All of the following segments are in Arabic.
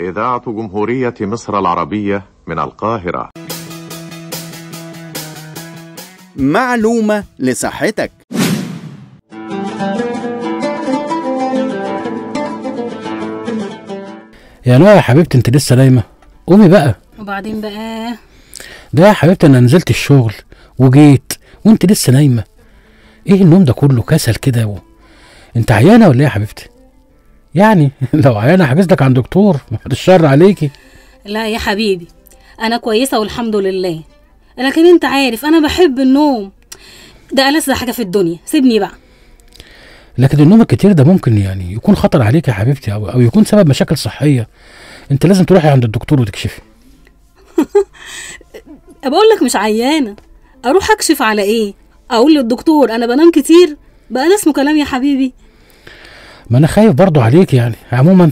إذاعة جمهورية مصر العربية من القاهرة. معلومة لصحتك. يا نوع يا حبيبتي انت لسه نايمة؟ قومي بقى. وبعدين بقى؟ ده يا حبيبتي أنا نزلت الشغل وجيت وانت لسه نايمة. إيه النوم ده كله؟ كسل كده و... انت عيانة ولا إيه يا حبيبتي؟ يعني لو عيانه حجز لك عند دكتور بعد الشر عليكي. لا يا حبيبي أنا كويسة والحمد لله. لكن أنت عارف أنا بحب النوم. ده ألذ حاجة في الدنيا. سيبني بقى. لكن النوم الكتير ده ممكن يعني يكون خطر عليك يا حبيبتي أو, أو يكون سبب مشاكل صحية. أنت لازم تروحي عند الدكتور وتكشفي. بقول لك مش عيانة. أروح أكشف على إيه؟ أقول للدكتور أنا بنام كتير. بقى ده اسمه كلام يا حبيبي. ما أنا خايف برضو عليك يعني. عموما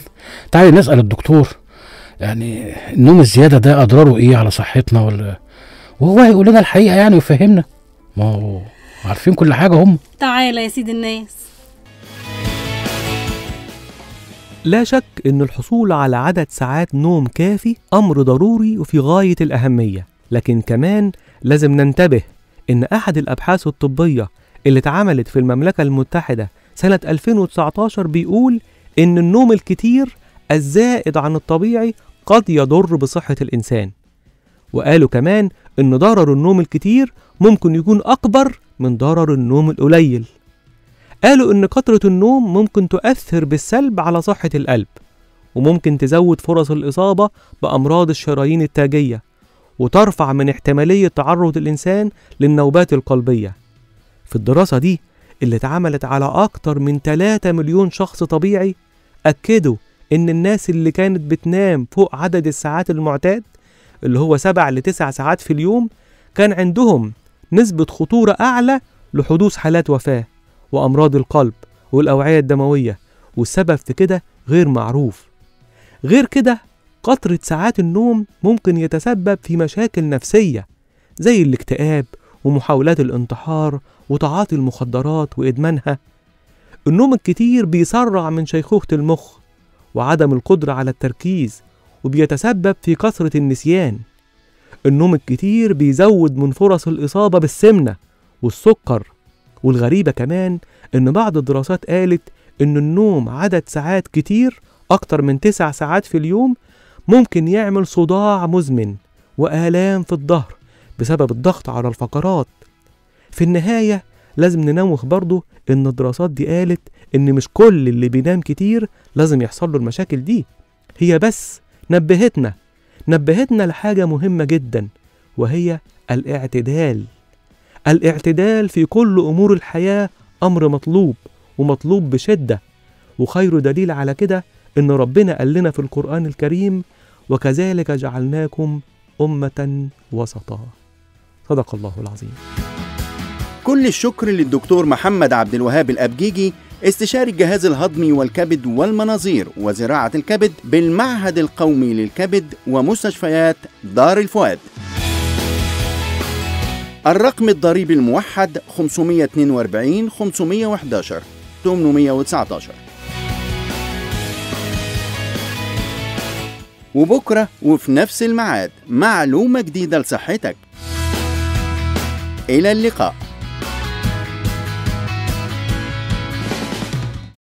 تعالي نسأل الدكتور يعني النوم الزيادة ده أضراره إيه على صحتنا ولا وهو هيقول لنا الحقيقة يعني ويفهمنا. ما هو عارفين كل حاجة هم. تعالى يا سيد الناس. لا شك أن الحصول على عدد ساعات نوم كافي أمر ضروري وفي غاية الأهمية. لكن كمان لازم ننتبه إن أحد الأبحاث الطبية اللي اتعملت في المملكة المتحدة سنة 2019 بيقول إن النوم الكتير الزائد عن الطبيعي قد يضر بصحة الإنسان. وقالوا كمان إن ضرر النوم الكتير ممكن يكون أكبر من ضرر النوم القليل. قالوا إن كثرة النوم ممكن تؤثر بالسلب على صحة القلب وممكن تزود فرص الإصابة بأمراض الشرايين التاجية وترفع من احتمالية تعرض الإنسان للنوبات القلبية. في الدراسة دي اللي اتعملت على أكتر من 3 مليون شخص طبيعي أكدوا إن الناس اللي كانت بتنام فوق عدد الساعات المعتاد اللي هو 7 ل 9 ساعات في اليوم كان عندهم نسبة خطورة أعلى لحدوث حالات وفاة وأمراض القلب والأوعية الدموية والسبب في كده غير معروف. غير كده كترة ساعات النوم ممكن يتسبب في مشاكل نفسية زي الاكتئاب ومحاولات الانتحار وتعاطي المخدرات وإدمانها. النوم الكتير بيسرع من شيخوخة المخ وعدم القدرة على التركيز وبيتسبب في كثرة النسيان. النوم الكتير بيزود من فرص الإصابة بالسمنة والسكر. والغريبة كمان إن بعض الدراسات قالت إن النوم عدد ساعات كتير أكتر من تسع ساعات في اليوم ممكن يعمل صداع مزمن وآلام في الظهر. بسبب الضغط على الفقرات. في النهاية لازم ننوه برضو إن الدراسات دي قالت إن مش كل اللي بينام كتير لازم يحصل له المشاكل دي. هي بس نبهتنا نبهتنا لحاجة مهمة جدا وهي الاعتدال. الاعتدال في كل أمور الحياة أمر مطلوب ومطلوب بشدة. وخير دليل على كده إن ربنا قال لنا في القرآن الكريم وكذلك جعلناكم أمة وسطا. صدق الله العظيم. كل الشكر للدكتور محمد عبد الوهاب الأبجيجي استشاري الجهاز الهضمي والكبد والمناظير وزراعة الكبد بالمعهد القومي للكبد ومستشفيات دار الفؤاد. الرقم الضريبي الموحد 542 511 819 وبكرة وفي نفس الميعاد معلومة جديدة لصحتك. إلى اللقاء.